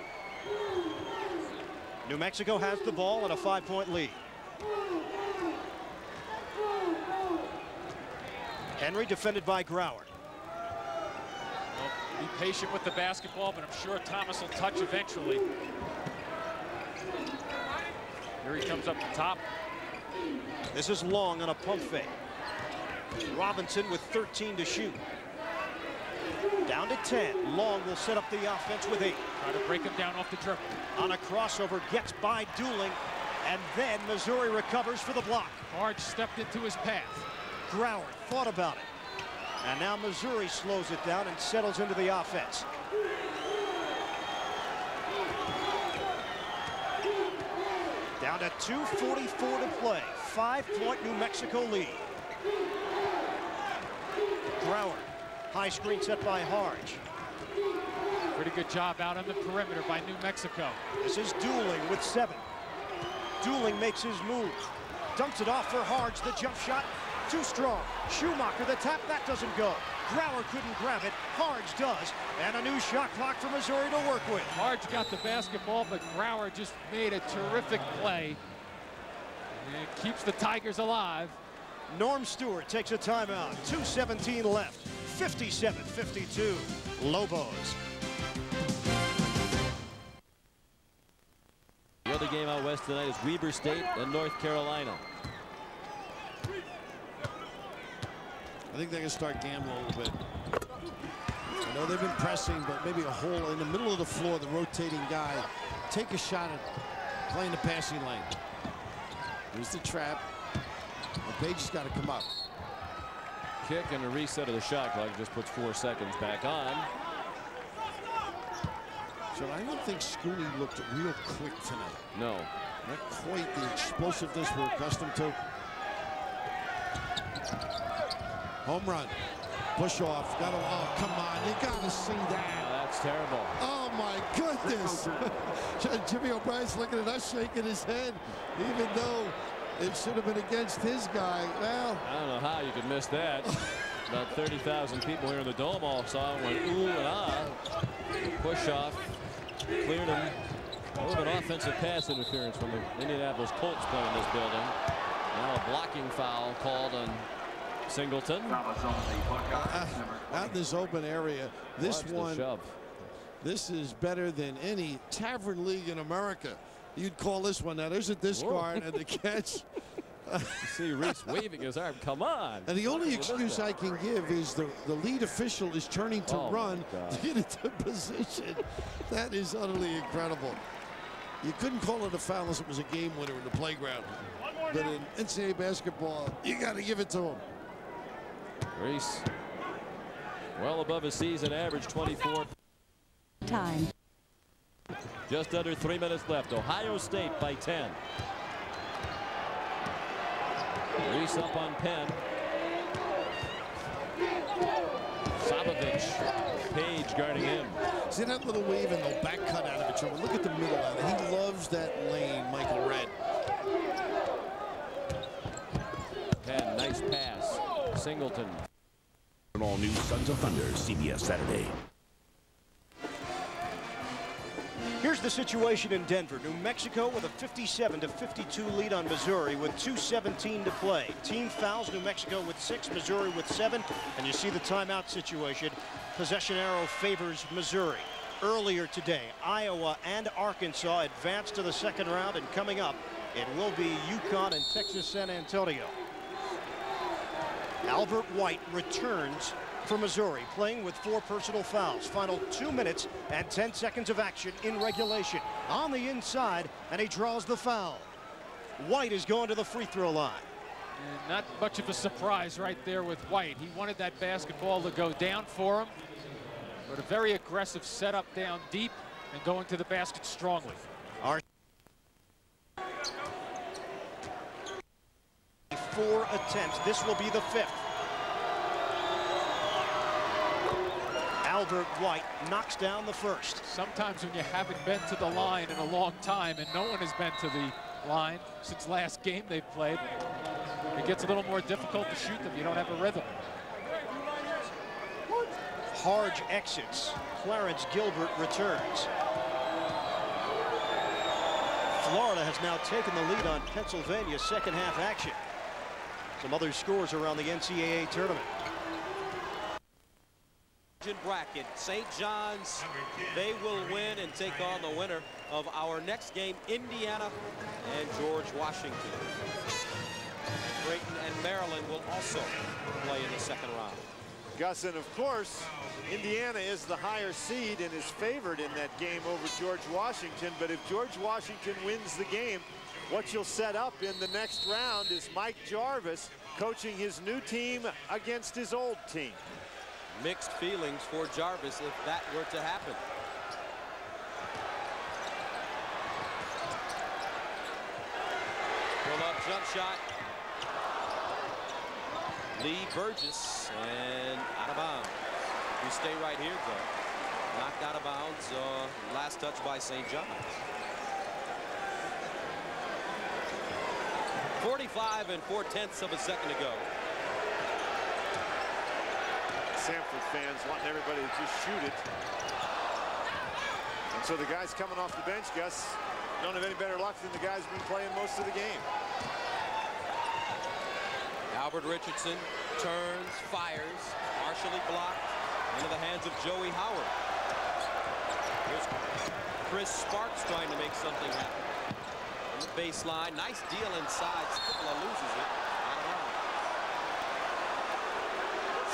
New Mexico has the ball and a five-point lead. Henry defended by Grawer. Well, be patient with the basketball, but I'm sure Thomas will touch eventually. Here he comes up the top. This is Long on a pump fake. Robinson with 13 to shoot. Down to 10. Long will set up the offense with eight. Try to break him down off the triple. On a crossover, gets by Dooling, and then Missouri recovers for the block. Hardge stepped into his path. Grawer thought about it. And now Missouri slows it down and settles into the offense. Down to 2.44 to play. Five-point New Mexico lead. Grawer. High screen set by Hardge. Pretty good job out on the perimeter by New Mexico. This is Dooling with seven. Dooling makes his move. Dumps it off for Hardge. The jump shot. Too strong. Schumacher, the tap. That doesn't go. Grawer couldn't grab it. Hardge does. And a new shot clock for Missouri to work with. Hardge got the basketball, but Grawer just made a terrific play. And it keeps the Tigers alive. Norm Stewart takes a timeout. 2.17 left. 57-52. Lobos. The other game out west tonight is Weber State and North Carolina. I think they can start gambling a little bit. I know they've been pressing, but maybe a hole in the middle of the floor, the rotating guy. Take a shot at playing the passing lane. Here's the trap. The Page has got to come up. Kick and a reset of the shot clock just puts four seconds back on. So I don't think Scoonie looked real quick tonight. No. Not quite the explosiveness we're accustomed to. Home run. Push off. Got to, oh, come on. You got to see that. That's terrible. Oh, my goodness. Jimmy O'Brien's looking at us shaking his head, even though it should have been against his guy. Well, I don't know how you could miss that. About 30,000 people here in the dome all saw it, went ooh and ah. Push off, cleared him. A little bit offensive pass interference from the Indianapolis Colts playing this building. Now a blocking foul called on Singleton. Uh, out in this open area, this Watch one, shove. this is better than any tavern league in America. You'd call this one. Now, there's a discard and the catch. You see Reese waving his arm. Come on. And the only How did you miss excuse? I can give is the, the lead official is turning to Oh, run to get into position. That is utterly incredible. You couldn't call it a foul unless it was a game winner in the playground. But in NCAA basketball, you got to give it to him. Reese well above his season average 24. Time. Just under three minutes left. Ohio State by 10. Reese up on Penn. Savovic. Page guarding him. See that little wave and the back cut out of it, Trevor. Look at the middle of it. He loves that lane, Michael Redd. Penn, nice pass. Singleton. An all-new Sons of Thunder, CBS Saturday. Here's the situation in Denver. New Mexico with a 57 to 52 lead on Missouri with 2.17 to play. Team fouls New Mexico with six, Missouri with seven. And you see the timeout situation. Possession arrow favors Missouri. Earlier today, Iowa and Arkansas advanced to the second round. And coming up, it will be UConn and Texas San Antonio. Albert White returns for Missouri, playing with four personal fouls. Final two minutes and 10 seconds of action in regulation. On the inside, and he draws the foul. White is going to the free throw line. And not much of a surprise right there with White. He wanted that basketball to go down for him, but a very aggressive setup down deep and going to the basket strongly. Our four attempts. This will be the fifth. Albert White knocks down the first. Sometimes when you haven't been to the line in a long time, and no one has been to the line since last game they've played, it gets a little more difficult to shoot them. You don't have a rhythm. Hardge exits. Clarence Gilbert returns. Florida has now taken the lead on Pennsylvania's second half action. Some other scores around the NCAA tournament. bracket. St. John's, they will win and take on the winner of our next game, Indiana and George Washington. Creighton and Maryland will also play in the second round. Gus, and of course, Indiana is the higher seed and is favored in that game over George Washington. But if George Washington wins the game, what you'll set up in the next round is Mike Jarvis coaching his new team against his old team. Mixed feelings for Jarvis if that were to happen. Pull up jump shot. Lee Burgess and out of bounds. We stay right here though. Knocked out of bounds. Uh, last touch by St. John's. 45 and four tenths of a second to go. Samford fans wanting everybody to just shoot it. And so the guys coming off the bench, Gus, don't have any better luck than the guys who been playing most of the game. Albert Richardson turns, fires, partially blocked into the hands of Joey Howard. Here's Chris Sparks trying to make something happen. The baseline, nice deal inside. Skipla loses it. Out of bounds.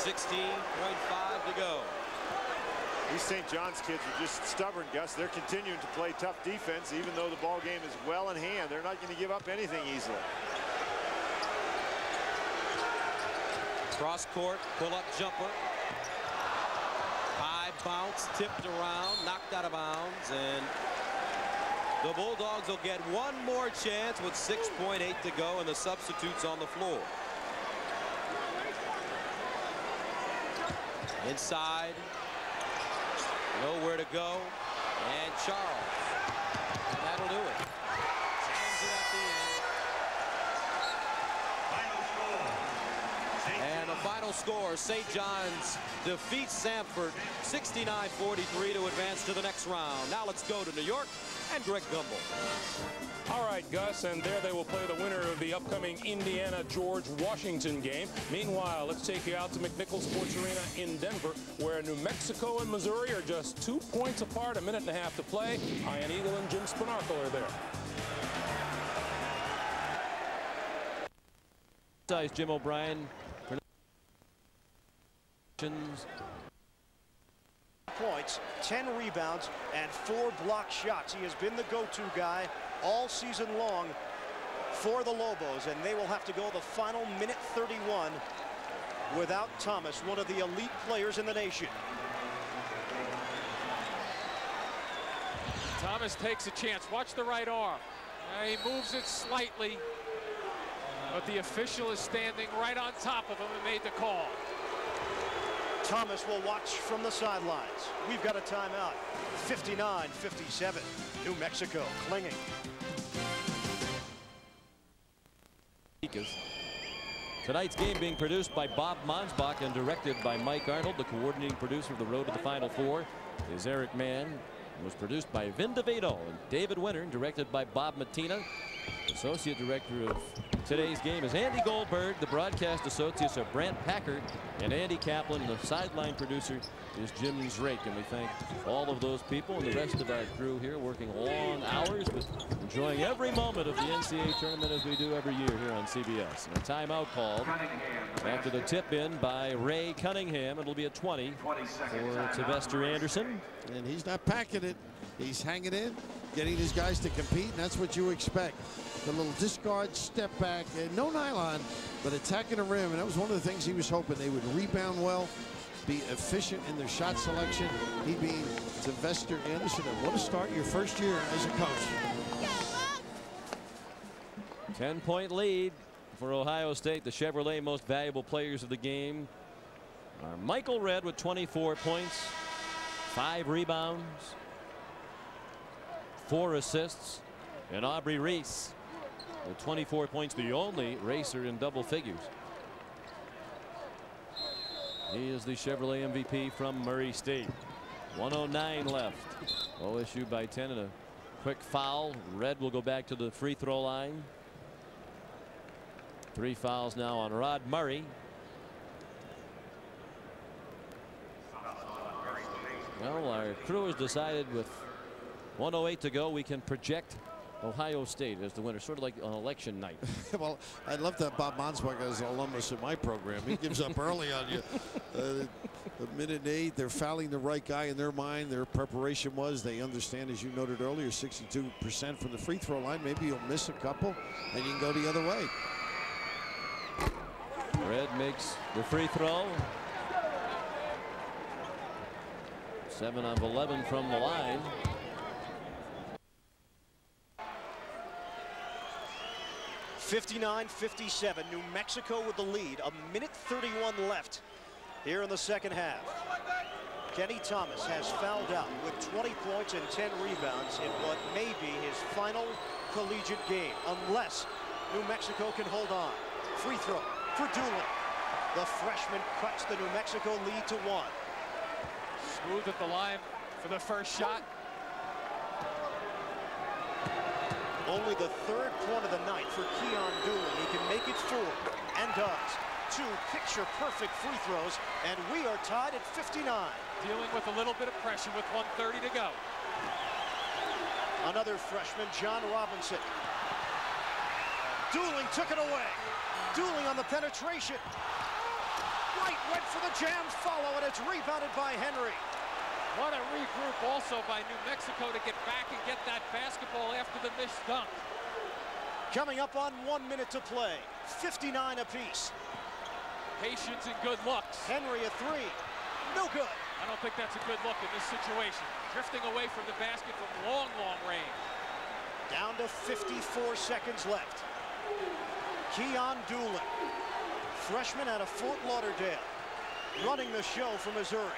16.5 to go. These St. John's kids are just stubborn, Gus. They're continuing to play tough defense, even though the ball game is well in hand. They're not going to give up anything easily. Cross court, pull-up jumper. High bounce, tipped around, knocked out of bounds, and the Bulldogs will get one more chance with 6.8 to go and the substitutes on the floor. Inside. Nowhere to go. And Charles. And that'll do it. Jams it at the end. And the final score, St. John's defeats Samford 69-43 to advance to the next round. Now let's go to New York and Greg Gumbel. All right, Gus, and there they will play the winner of the upcoming Indiana-George Washington game. Meanwhile, let's take you out to McNichols Sports Arena in Denver, where New Mexico and Missouri are just two points apart, a minute and a half to play. Ian Eagle and Jim Spanarkel are there. Size Jim O'Brien. Points, 10 rebounds, and four block shots. He has been the go-to guy all season long for the Lobos, and they will have to go the final minute 31 without Thomas, one of the elite players in the nation. Thomas takes a chance. Watch the right arm. He moves it slightly, but the official is standing right on top of him and made the call. Thomas will watch from the sidelines. We've got a timeout. 59-57. New Mexico clinging. Tonight's game being produced by Bob Mansbach and directed by Mike Arnold. The coordinating producer of the Road to the Final Four is Eric Mann. It was produced by Vin DeVito and David Winter and directed by Bob Matina. Associate director of today's game is Andy Goldberg. The broadcast associates are Brant Packard and Andy Kaplan. The sideline producer is Jim Drake. And we thank all of those people and the rest of our crew here working long hours but enjoying every moment of the NCAA tournament as we do every year here on CBS. And a timeout called after the tip in by Ray Cunningham. It'll be a 20 for Tevester Anderson. And he's not packing it. He's hanging in, getting his guys to compete, and that's what you expect. The little discard, step back, and no nylon, but attacking the rim. And that was one of the things he was hoping. They would rebound well, be efficient in their shot selection. He being Tevester Anderson. And what a start your first year as a coach. 10 point lead for Ohio State. The Chevrolet most valuable players of the game are Michael Redd with 24 points, five rebounds, four assists, and Aubrey Reese with 24 points, the only racer in double figures. He is the Chevrolet MVP from Murray State. 109 left. OSU by 10 and a quick foul. Redd will go back to the free throw line. Three fouls now on Rod Murray. Well, our crew has decided with 108 to go, we can project Ohio State as the winner, sort of like on election night. well, I love that Bob Mansbach is an alumnus in my program. He gives up early on you. Uh, a minute eight, they're fouling the right guy in their mind. Their preparation was they understand, as you noted earlier, 62% from the free throw line. Maybe you'll miss a couple and you can go the other way. Redd makes the free throw. Seven of 11 from the line. Fifty-nine, fifty-seven. New Mexico with the lead. A minute 31 left here in the second half. Kenny Thomas has fouled out with 20 points and 10 rebounds in what may be his final collegiate game, unless New Mexico can hold on. Free throw for Dooling. The freshman cuts the New Mexico lead to one. Smooth at the line for the first shot. Only the third point of the night for Keyon Dooling. He can make it four, and does. Two picture-perfect free throws, and we are tied at 59. Dealing with a little bit of pressure with 130 to go. Another freshman, John Robinson. Dooling took it away. Dooling on the penetration. Wright went for the jam follow, and it's rebounded by Henry. What a regroup also by New Mexico to get back and get that basketball after the missed dunk. Coming up on one minute to play. 59 apiece. Patience and good looks. Henry a three. No good. I don't think that's a good look in this situation. Drifting away from the basket from long, long range. Down to 54 seconds left. Keyon Dooling, freshman out of Fort Lauderdale, running the show for Missouri.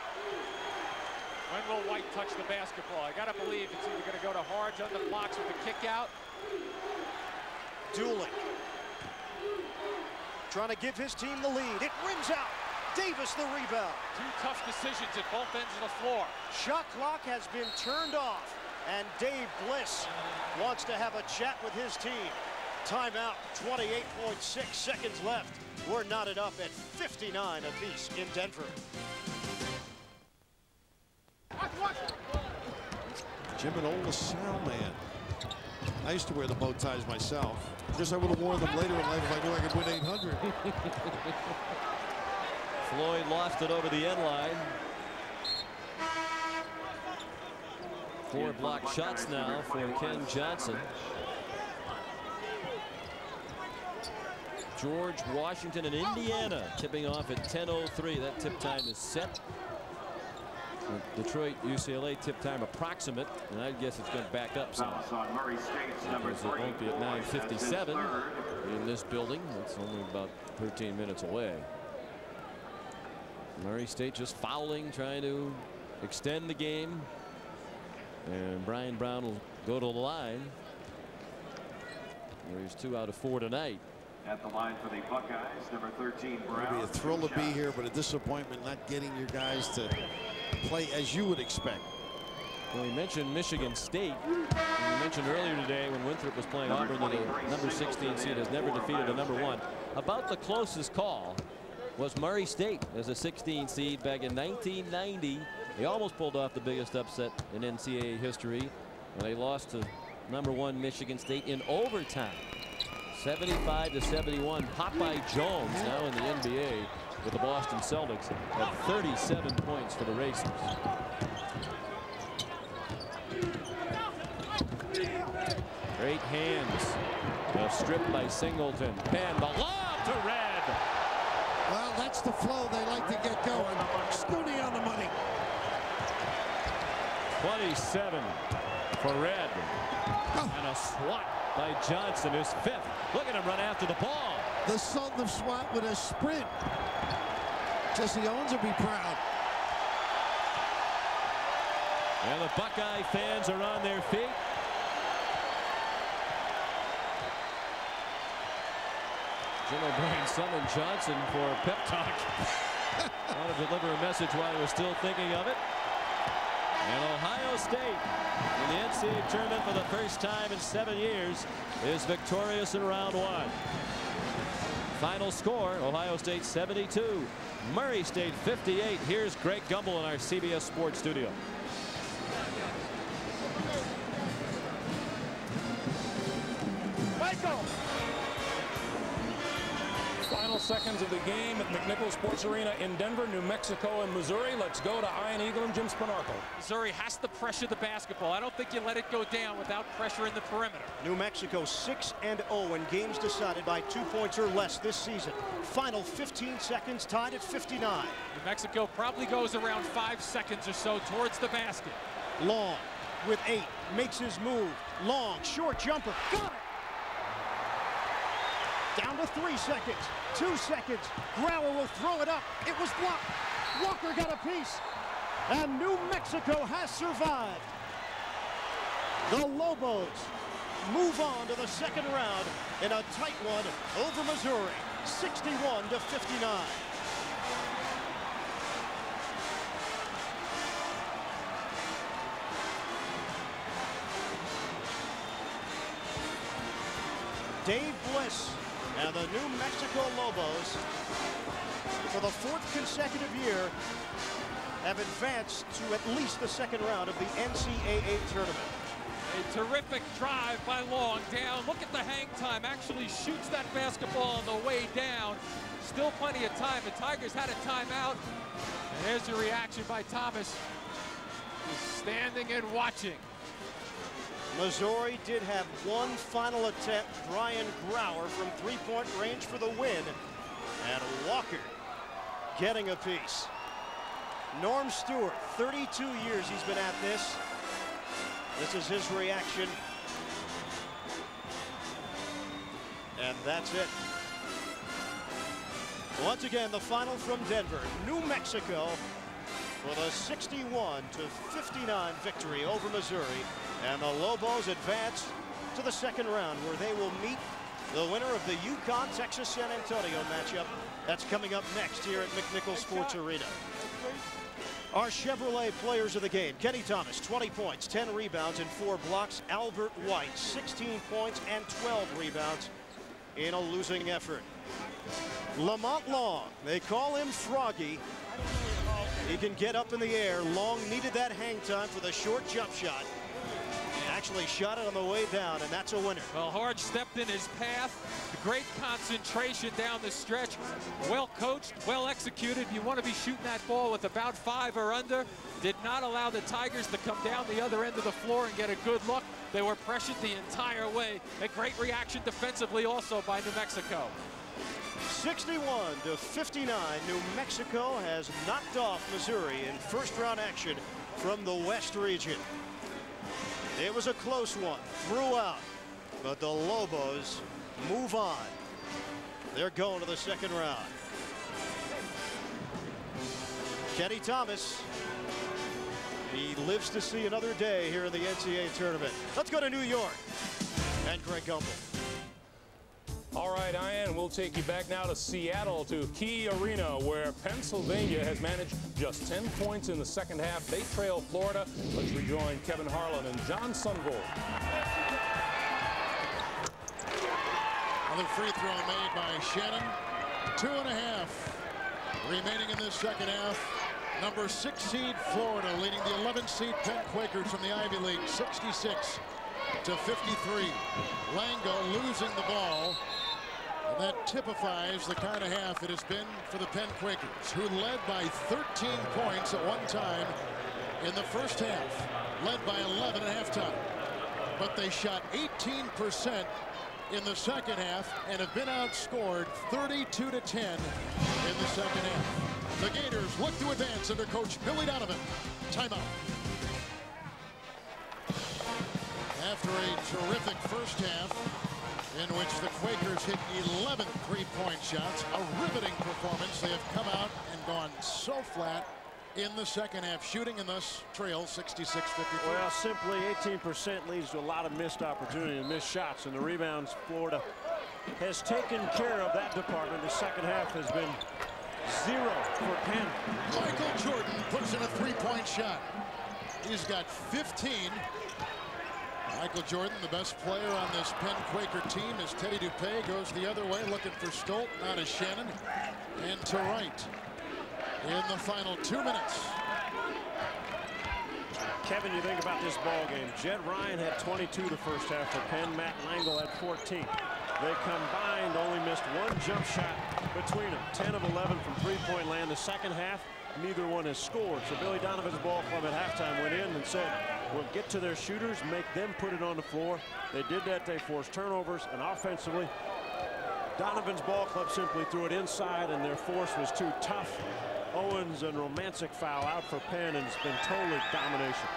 When will White touch the basketball? I gotta believe it's either gonna go to Hardge on the blocks with the kick out. Dooling. Trying to give his team the lead. It rims out. Davis the rebound. Two tough decisions at both ends of the floor. Shot clock has been turned off. And Dave Bliss wants to have a chat with his team. Timeout, 28.6 seconds left. We're knotted up at 59 apiece in Denver. Jim and LaSalle man. I used to wear the bow ties myself. Guess I would have worn them later in life if I knew I could win 800. Floyd lost it over the end line. Four block shots now for Ken Johnson. George Washington and Indiana tipping off at 10.03. That tip time is set. Detroit UCLA tip time approximate, and I guess it's going to back up some. Because it won't be at 9.57 in this building. It's only about 13 minutes away. Murray State just fouling, trying to extend the game. And Brian Brown will go to the line. There's two out of four tonight. At the line for the Buckeyes, number 13, Brown. It'd be a thrill to be here, but a disappointment not getting your guys to play as you would expect. Well, we mentioned Michigan State. We mentioned earlier today when Winthrop was playing Auburn that a number 16 seed has never defeated a number one. About the closest call was Murray State as a 16 seed back in 1990. They almost pulled off the biggest upset in NCAA history when they lost to number one Michigan State in overtime. 75 to 71. Popeye Jones now in the NBA with the Boston Celtics at 37 points for the Racers. Great hands. Uh, a strip by Singleton. Penn, the lob to Redd. Well, that's the flow they like to get going. Scoonie on the money. 27 for Redd. And a swat by Johnson, his fifth. Look at him run after the ball. The son of SWAT with a sprint. Jesse Owens will be proud. And the Buckeye fans are on their feet. Jim O'Brien summoned Johnson for a pep talk. Want to deliver a message while he was still thinking of it. And Ohio State in the NCAA tournament for the first time in seven years is victorious in round one. Final score, Ohio State 72, Murray State 58. Here's Greg Gumbel in our CBS Sports studio. Michael! Final seconds of the game at McNichols Sports Arena in Denver, New Mexico, and Missouri. Let's go to Ian Eagle and Jim Spanarkel. Missouri has to pressure the basketball. I don't think you let it go down without pressure in the perimeter. New Mexico 6 and 0 in games decided by two points or less this season. Final 15 seconds tied at 59. New Mexico probably goes around five seconds or so towards the basket. Long with eight makes his move. Long short jumper. Got it. Down to three seconds. Two seconds. Grawer will throw it up. It was blocked. Walker got a piece. And New Mexico has survived. The Lobos move on to the second round in a tight one over Missouri, 61 to 59. Dave Bliss and the New Mexico Lobos, for the fourth consecutive year, have advanced to at least the second round of the NCAA tournament. A terrific drive by Long down. Look at the hang time. Actually shoots that basketball on the way down. Still plenty of time. The Tigers had a timeout. And there's the reaction by Thomas. is standing and watching. Missouri did have one final attempt. Brian Grawer from three-point range for the win. And Walker getting a piece. Norm Stewart, 32 years he's been at this. This is his reaction. And that's it. Once again, the final from Denver, New Mexico, with a 61 to 59 victory over Missouri. And the Lobos advance to the second round where they will meet the winner of the UConn-Texas-San Antonio matchup. That's coming up next here at McNichols Sports Arena. Our Chevrolet players of the game. Kenny Thomas, 20 points, 10 rebounds, and 4 blocks. Albert White, 16 points and 12 rebounds in a losing effort. Lamont Long, they call him Froggy. He can get up in the air. Long needed that hang time for the short jump shot. Actually shot it on the way down, and that's a winner. Well, Hardge stepped in his path. Great concentration down the stretch. Well coached, well executed. You want to be shooting that ball with about five or under. Did not allow the Tigers to come down the other end of the floor and get a good look. They were pressured the entire way. A great reaction defensively also by New Mexico. 61 to 59. New Mexico has knocked off Missouri in first round action from the West region. It was a close one throughout, but the Lobos move on. They're going to the second round. Kenny Thomas. He lives to see another day here in the NCAA tournament. Let's go to New York. And Greg Gumbel. All right, Ian, we'll take you back now to Seattle to Key Arena, where Pennsylvania has managed just 10 points in the second half. They trail Florida. Let's rejoin Kevin Harlan and Jon Sundvold. Another free throw made by Shannon. Two and a half remaining in this second half. Number six seed Florida leading the 11 seed Penn Quakers from the Ivy League 66 to 53. Langel losing the ball. That typifies the kind of half it has been for the Penn Quakers, who led by 13 points at one time in the first half, led by 11 at halftime. But they shot 18% in the second half and have been outscored 32 to 10 in the second half. The Gators look to advance under coach Billy Donovan. Timeout. After a terrific first half in which the Quakers hit 11 three-point shots, a riveting performance. They have come out and gone so flat in the second half, shooting and thus trail 66-53. Well, simply 18% leads to a lot of missed opportunity and missed shots, and the rebounds Florida has taken care of that department. The second half has been zero for Penn. Michael Jordan puts in a three-point shot. He's got 15. Michael Jordan, the best player on this Penn Quaker team, as Teddy Dupay goes the other way, looking for Stolt, not as Shannon, and to right in the final two minutes. Kevin, you think about this ball game. Jed Ryan had 22 the first half for Penn. Matt Langel had 14. They combined only missed one jump shot between them. 10 of 11 from three-point land. The second half, neither one has scored. So Billy Donovan's ball club at halftime went in and said, we'll get to their shooters, make them put it on the floor. They did that. They forced turnovers. And offensively, Donovan's ball club simply threw it inside, and their force was too tough. Owens and Romanczuk foul out for Penn, and it's been totally domination.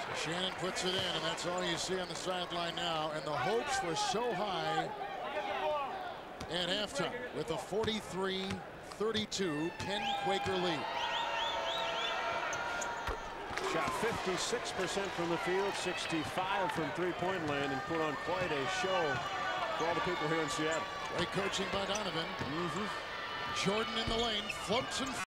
So Shannon puts it in, and that's all you see on the sideline now. And the hopes were so high at halftime with a 43-32 Penn Quaker lead. Shot 56% from the field, 65 from three-point land, and put on quite a show for all the people here in Seattle. Great coaching by Donovan. Mm -hmm. Jordan in the lane, floats and